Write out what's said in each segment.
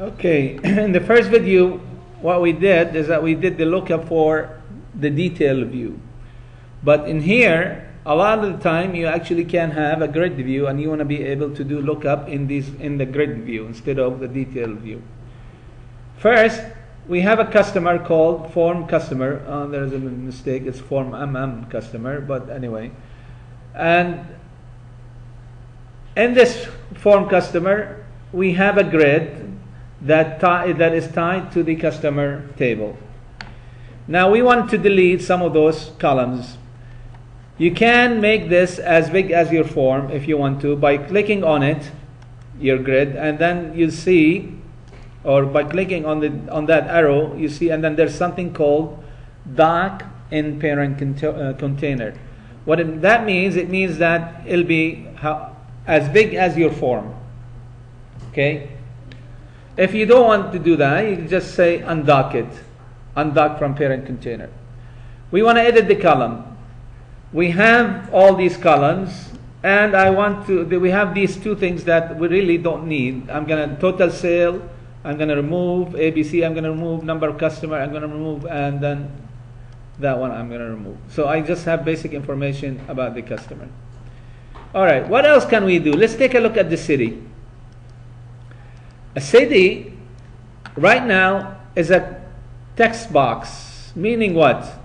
Okay, in the first video, what we did is that we did the lookup for the detail view. But in here, a lot of the time you actually can have a grid view and you want to be able to do lookup in these in the grid view instead of the detail view. First, we have a customer called form customer. Uh, there's a mistake, it's form mm customer, but anyway. And in this form customer, we have a grid that, tie, that is tied to the customer table. Now we want to delete some of those columns. You can make this as big as your form if you want to by clicking on it, your grid, and then you see, or by clicking on the on that arrow, you see, and then there's something called dock in parent uh, container. What it, that means, it means that it'll be how, as big as your form. Okay. If you don't want to do that, you just say undock it, undock from parent container. We want to edit the column. We have all these columns, and I want to. We have these two things that we really don't need. I'm gonna total sale. I'm gonna remove ABC. I'm gonna remove number of customer. I'm gonna remove, and then that one I'm gonna remove. So I just have basic information about the customer. All right. What else can we do? Let's take a look at the city. A city right now is a text box, meaning what?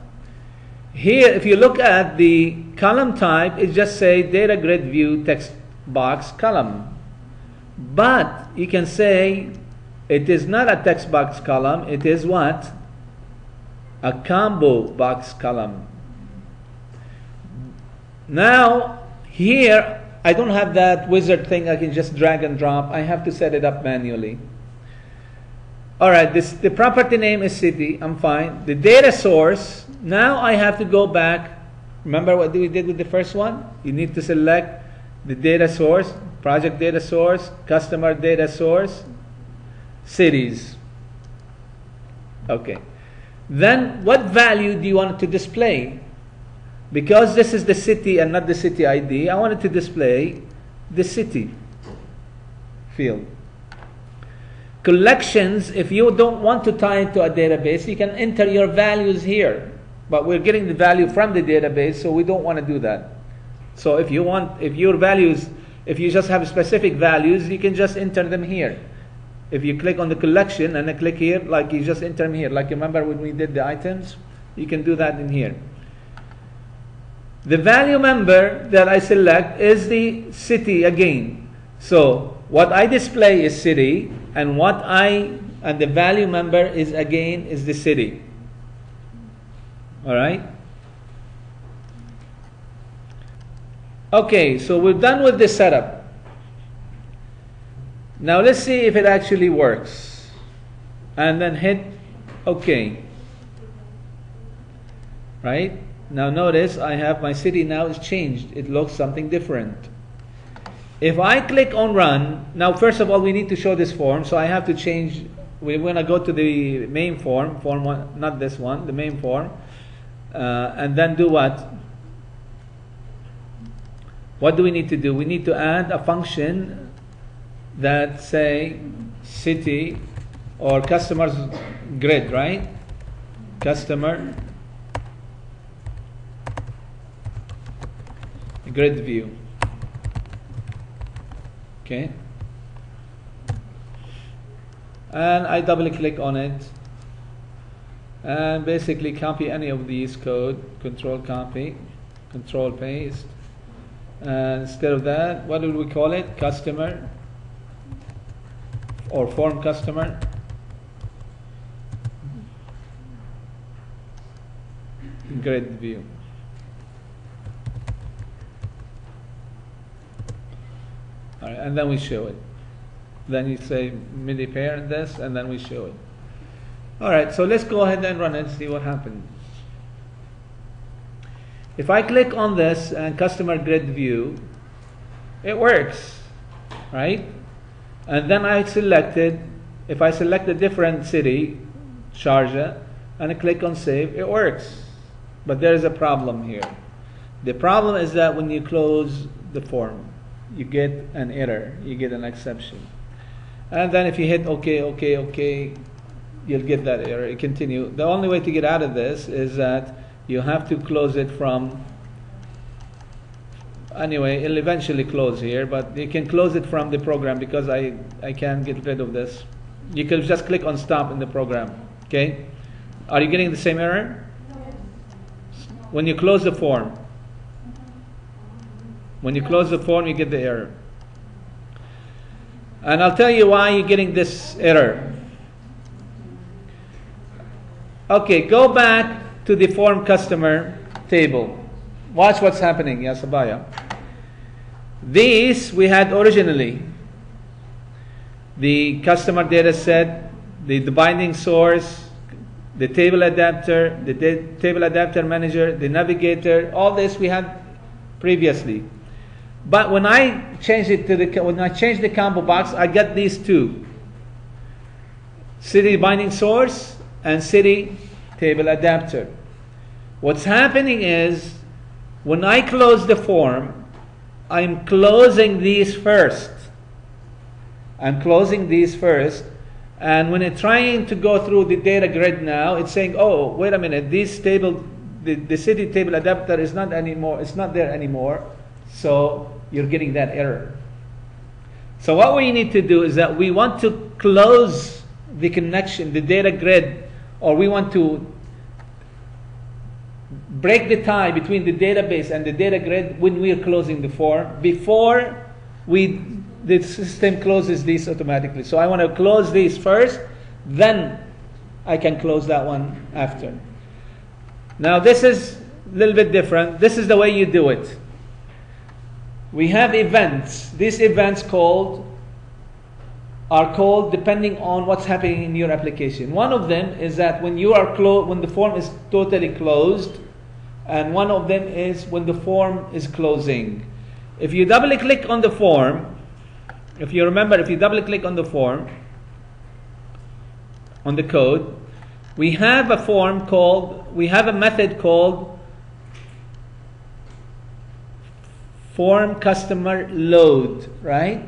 Here, if you look at the column type, it just say data grid view text box column. But you can say it is not a text box column, it is what? A combo box column. Now, here I don't have that wizard thing I can just drag and drop. I have to set it up manually. All right, this, the property name is city. I'm fine. The data source, now I have to go back. Remember what we did with the first one? You need to select the data source, project data source, customer data source, cities. Okay. Then what value do you want to display? Because this is the city and not the city ID, I wanted to display the city field. Collections, if you don't want to tie it to a database, you can enter your values here. But we're getting the value from the database, so we don't want to do that. So if you want, if your values, if you just have specific values, you can just enter them here. If you click on the collection and I click here, like you just enter them here. Like remember when we did the items, you can do that in here. The value member that I select is the city again. So what I display is city and what I and the value member is again is the city. All right? Okay, so we're done with the setup. Now let's see if it actually works. And then hit OK. Right? Now notice I have my city now is changed. It looks something different. If I click on run, now first of all we need to show this form, so I have to change, we're going to go to the main form, form one, not this one, the main form, uh, and then do what? What do we need to do? We need to add a function that say city or customers grid, right? Customer grid view. Okay. And I double click on it and basically copy any of these code, control copy, control paste. And instead of that, what do we call it? Customer or form customer. Grid view. And then we show it. Then you say MIDI parent this, and then we show it. All right, so let's go ahead and run it and see what happens. If I click on this and customer grid view, it works, right? And then I selected, if I select a different city, Sharjah, and I click on save, it works. But there is a problem here. The problem is that when you close the form, you get an error, you get an exception. And then if you hit OK, OK, OK, you'll get that error. You continue. The only way to get out of this is that you have to close it from anyway it'll eventually close here but you can close it from the program because I, I can't get rid of this you can just click on stop in the program okay are you getting the same error when you close the form when you close the form you get the error. And I'll tell you why you're getting this error. Okay go back to the form customer table. Watch what's happening Yasabaya these we had originally. The customer data set, the, the binding source, the table adapter, the table adapter manager, the navigator, all this we had previously. But when I change it to the when I changed the combo box, I get these two. City binding source and city table adapter. What's happening is when I close the form, I'm closing these first. I'm closing these first. And when it's trying to go through the data grid now, it's saying, oh, wait a minute, this table, the, the city table adapter is not anymore, it's not there anymore. So you're getting that error. So what we need to do is that we want to close the connection, the data grid, or we want to break the tie between the database and the data grid when we are closing the form before we the system closes these automatically. So I want to close these first, then I can close that one after. Now this is a little bit different. This is the way you do it. We have events. These events called are called depending on what's happening in your application. One of them is that when you are closed, when the form is totally closed, and one of them is when the form is closing. If you double click on the form, if you remember, if you double click on the form, on the code, we have a form called, we have a method called form customer load, right?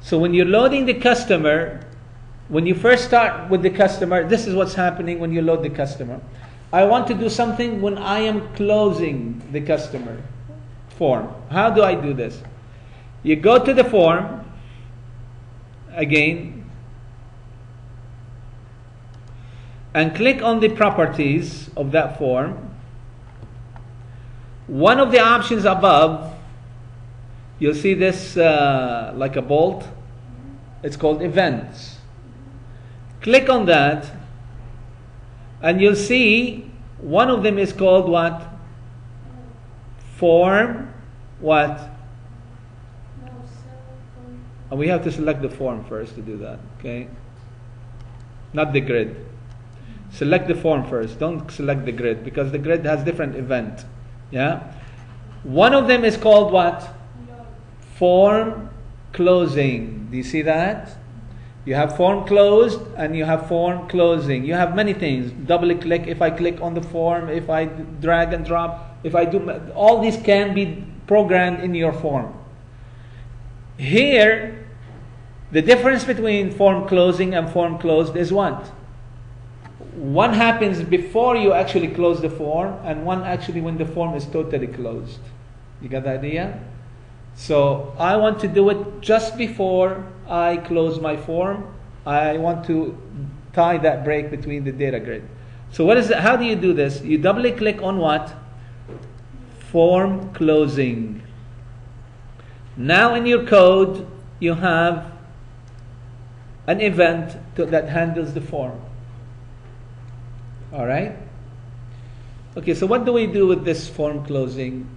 So when you're loading the customer, when you first start with the customer, this is what's happening when you load the customer. I want to do something when I am closing the customer form. How do I do this? You go to the form, again, and click on the properties of that form. One of the options above, you'll see this uh, like a bolt. It's called events. Click on that and you'll see one of them is called what? Form what? And we have to select the form first to do that, okay? Not the grid. Select the form first. Don't select the grid because the grid has different event. Yeah? One of them is called what? Form closing. Do you see that? You have form closed and you have form closing. You have many things. Double click if I click on the form, if I drag and drop, if I do, all these can be programmed in your form. Here, the difference between form closing and form closed is what? One happens before you actually close the form, and one actually when the form is totally closed. You got the idea? So I want to do it just before I close my form. I want to tie that break between the data grid. So what is it? How do you do this? You double click on what? Form closing. Now in your code, you have an event to, that handles the form. All right? Okay, so what do we do with this form closing?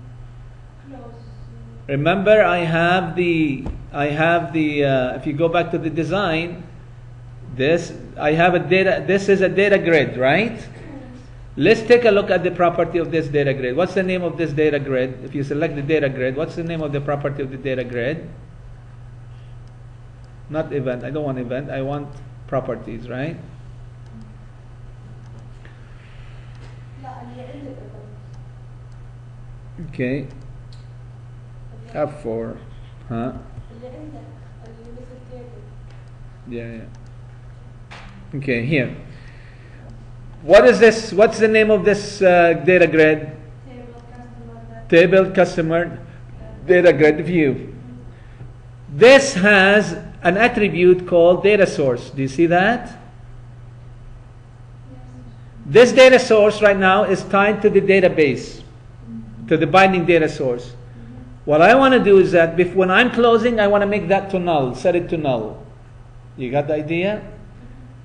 Remember, I have the, I have the, uh, if you go back to the design, this, I have a data, this is a data grid, right? Let's take a look at the property of this data grid. What's the name of this data grid? If you select the data grid, what's the name of the property of the data grid? Not event. I don't want event. I want properties, right? Okay. F4 Huh? Yeah, yeah. Okay, here. What is this? What's the name of this uh, data grid? Table customer that. Table customer data grid view. This has an attribute called data source. Do you see that? This data source right now is tied to the database, to the binding data source. What I want to do is that bef- when I'm closing, I want to make that to null, set it to null. You got the idea?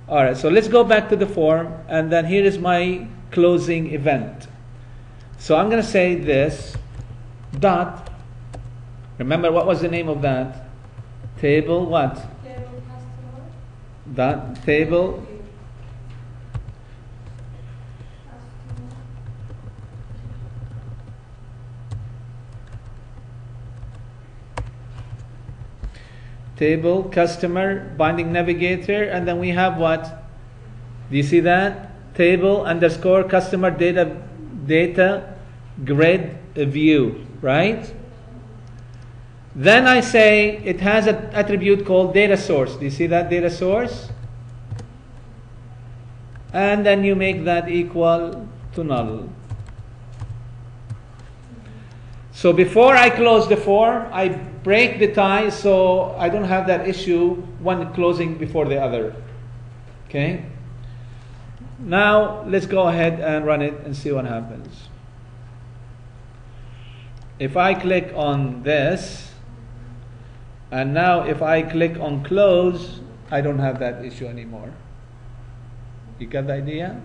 All right, so let's go back to the form, and then here is my closing event. So I'm going to say this dot. Remember what was the name of that? Table what? Table customer. Dot table table, customer, binding navigator, and then we have what? Do you see that? Table underscore customer data data grid view, right? Then I say it has an attribute called data source. Do you see that data source? And then you make that equal to null. So before I close the form, I break the tie so I don't have that issue one closing before the other. Okay? Now let's go ahead and run it and see what happens. If I click on this, and now if I click on close, I don't have that issue anymore. You got the idea?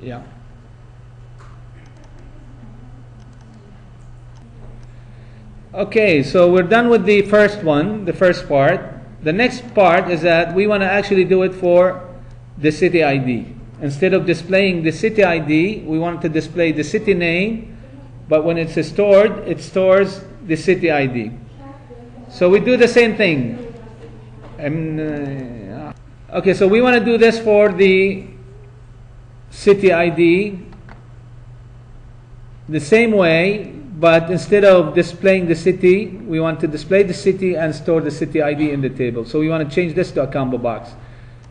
Yeah. Okay, so we're done with the first one, the first part. The next part is that we want to actually do it for the city ID. Instead of displaying the city ID, we want to display the city name, but when it's stored, it stores the city ID. So we do the same thing. Uh, okay, so we want to do this for the city ID the same way, but instead of displaying the city, we want to display the city and store the city ID in the table. So we want to change this to a combo box.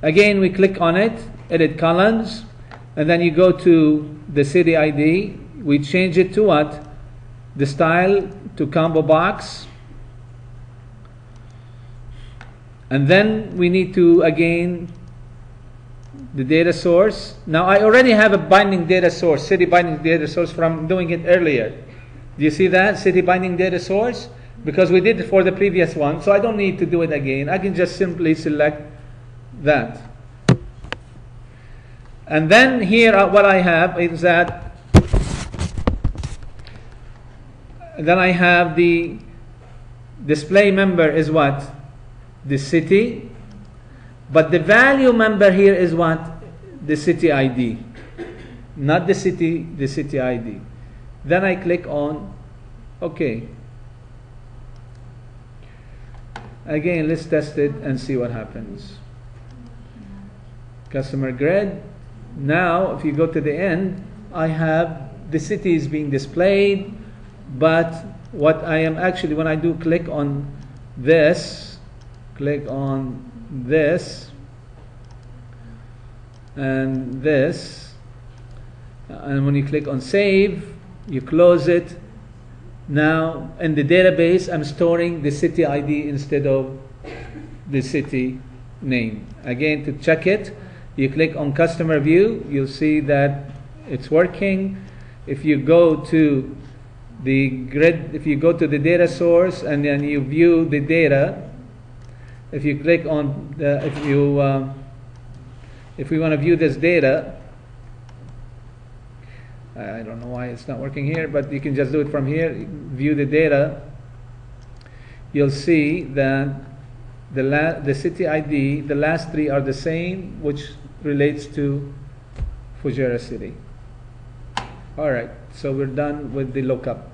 Again, we click on it, edit columns, and then you go to the city ID. We change it to what? The style to combo box. And then we need to again the data source. Now I already have a binding data source, city binding data source from doing it earlier. Do you see that? City binding data source? Because we did it for the previous one, so I don't need to do it again. I can just simply select that. And then here uh, what I have is that then I have the display member is what? The city. But the value member here is what? The city ID. Not the city, the city ID. Then I click on OK. Again, let's test it and see what happens. Customer grid. Now, if you go to the end, I have the city is being displayed, but what I am actually, when I do click on this, click on this, and this, and when you click on save, you close it. Now, in the database, I'm storing the city ID instead of the city name. Again, to check it, you click on customer view, you'll see that it's working. If you go to the grid, if you go to the data source and then you view the data, if you click on, the, if you, um, if we want to view this data, I don't know why it's not working here, but you can just do it from here. View the data. You'll see that the, la- the city ID, the last three are the same, which relates to Fujairah city. All right, so we're done with the lookup.